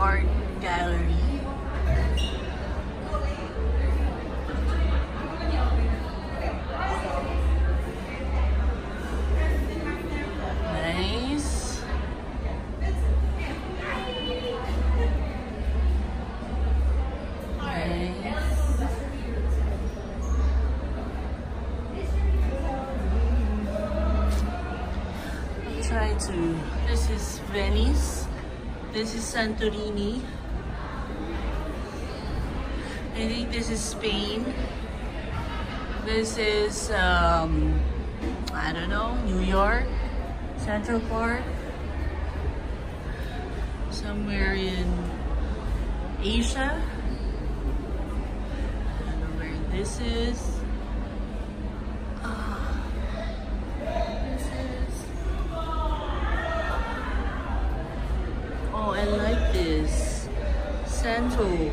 gallery. Nice. Nice. Try to. This is Venice. This is Santorini. I think this is Spain. This is, um, I don't know, New York, Central Park. Somewhere in Asia. I don't know where this is. I like this. Central.